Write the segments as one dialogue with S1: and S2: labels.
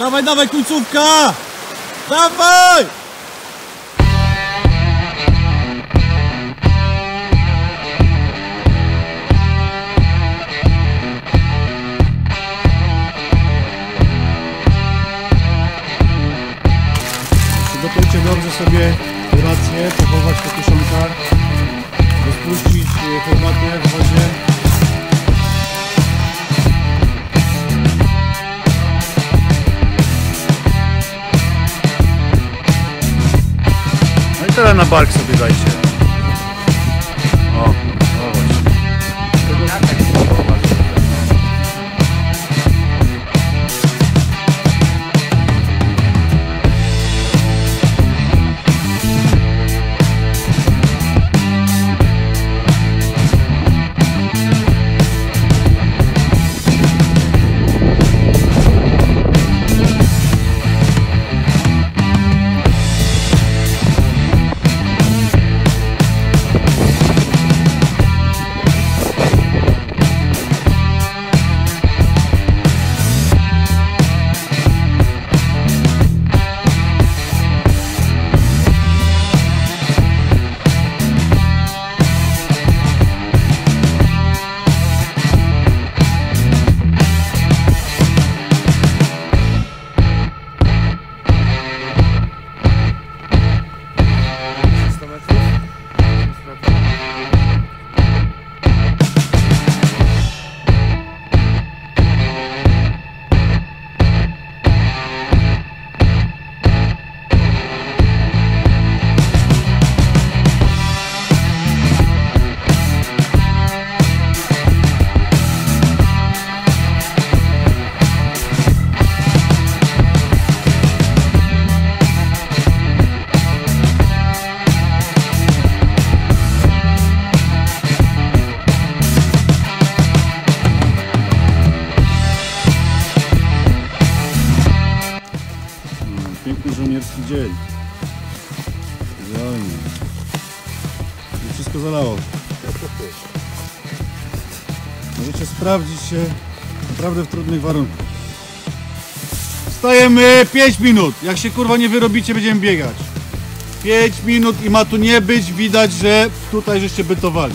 S1: Dawaj, dawaj, końcówka! Dawaj! Przygotujcie dobrze sobie rację, pochować po Teraz na bark sobie dajcie. Żołnierski dzień. I wszystko zalało. Możecie sprawdzić się naprawdę w trudnych warunkach. Stajemy 5 minut. Jak się kurwa nie wyrobicie, będziemy biegać. 5 minut i ma tu nie być. Widać, że tutaj żeście bytowali.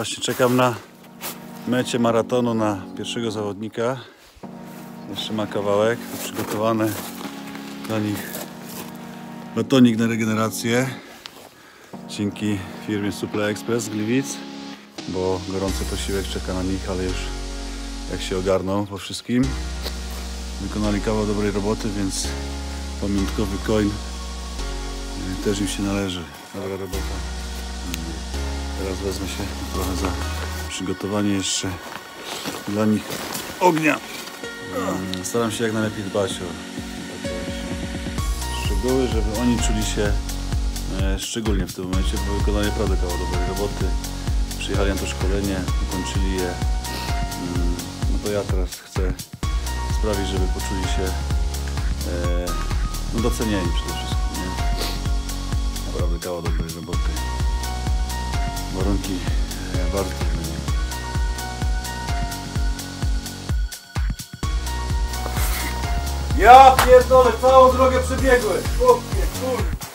S1: Właśnie czekam na mecie maratonu na pierwszego zawodnika. Jeszcze ma kawałek przygotowany dla nich batonik na regenerację dzięki firmie Supply Express Gliwic, bo gorący posiłek czeka na nich, ale już jak się ogarną po wszystkim wykonali kawał dobrej roboty, więc pamiątkowy coin y, też im się należy. Dobra robota. Teraz wezmę się trochę za przygotowanie jeszcze dla nich ognia. Mm, Staram się jak najlepiej dbać o szczegóły, żeby oni czuli się e, szczególnie w tym momencie, bo wykonali naprawdę kawał dobrej roboty. Przyjechali na to szkolenie, ukończyli je. Mm, No to ja teraz chcę sprawić, żeby poczuli się e, no docenieni przede wszystkim. Nie? Naprawdę kawał dobrej roboty warunki e, warte. Ja pierdolę, całą drogę przebiegłem. Chłopie, kurwa.